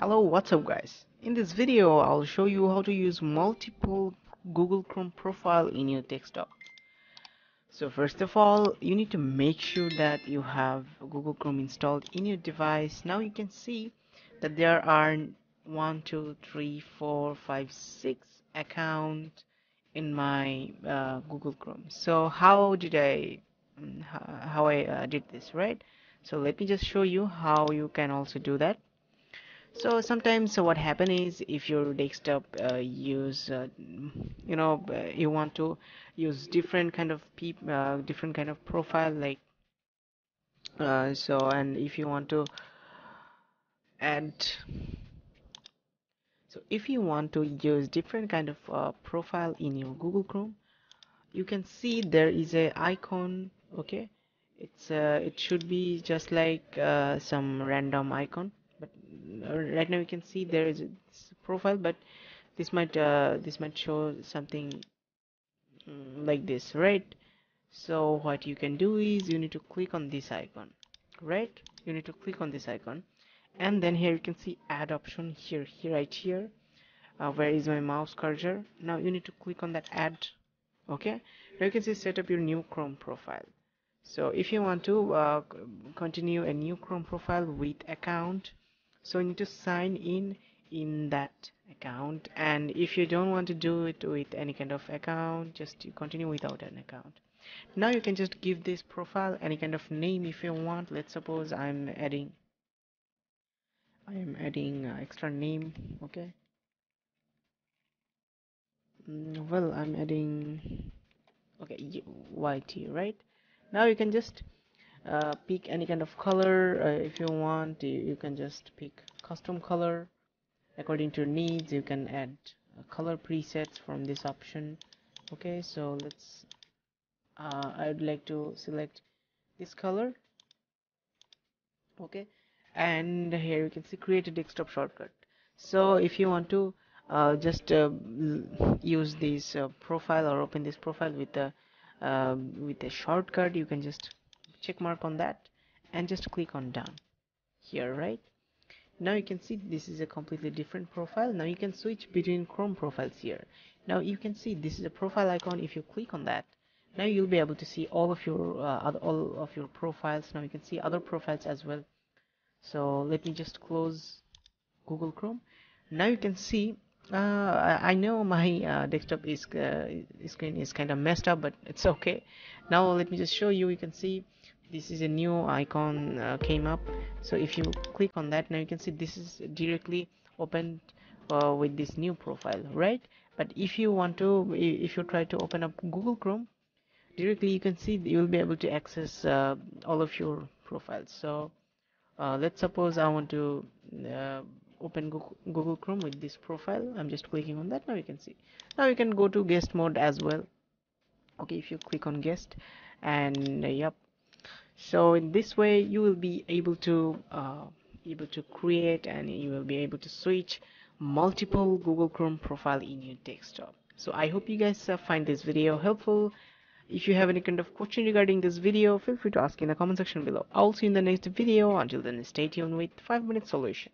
Hello, what's up guys? In this video, I'll show you how to use multiple Google Chrome profile in your desktop. So first of all, you need to make sure that you have Google Chrome installed in your device. Now you can see that there are one, two, three, four, five, six account in my uh, Google Chrome. So how did I mm, how I uh, did this, right? So let me just show you how you can also do that so sometimes so what happen is if your desktop uh, use uh, you know you want to use different kind of uh, different kind of profile like uh, so and if you want to add so if you want to use different kind of uh, profile in your Google Chrome you can see there is a icon okay? It's uh, it should be just like some random icon but uh, right now you can see there is a profile but this might uh, this might show something mm, like this right? So what you can do is you need to click on this icon right? You need to click on this icon. And then here you can see add option here here right here. Uh, where is my mouse cursor? Now you need to click on that add okay? Now you can see set up your new chrome profile. So if you want to uh, continue a new chrome profile with account so you need to sign in in that account. And if you don't want to do it with any kind of account just continue without an account. Now you can just give this profile any kind of name if you want. Let's suppose I'm adding I am adding uh, extra name okay? Mm, well I'm adding okay YT right? Now you can just uh, pick any kind of color. Uh, if you want you, can just pick custom color. According to your needs you can add uh, color presets from this option. Okay so let's uh, I'd like to select this color. Okay and here you can see create a desktop shortcut. So if you want to uh, just uh, use this profile or open this profile with a with a shortcut you can just check mark on that and just click on done here right? Now you can see this is a completely different profile. Now you can switch between chrome profiles here. Now you can see this is a profile icon. If you click on that now you'll be able to see all of your uh, other, all of your profiles. Now you can see other profiles as well. So let me just close google chrome. Now you can see uh, I know my uh, desktop is uh, screen is kind of messed up but it's okay. Now let me just show you. You can see this is a new icon uh, came up. So if you click on that now you can see this is directly opened uh, with this new profile right? But if you want to if you try to open up Google Chrome directly you can see you will be able to access uh, all of your profiles. So let's suppose I want to open Google Chrome with this profile. I'm just clicking on that. Now you can see. Now you can go to guest mode as well. Okay if you click on guest and uh, yep. So in this way you will be able to uh, able to create and you will be able to switch multiple Google Chrome profile in your desktop. So I hope you guys uh, find this video helpful. If you have any kind of question regarding this video feel free to ask in the comment section below. I'll see you in the next video. Until then stay tuned with 5 minute solution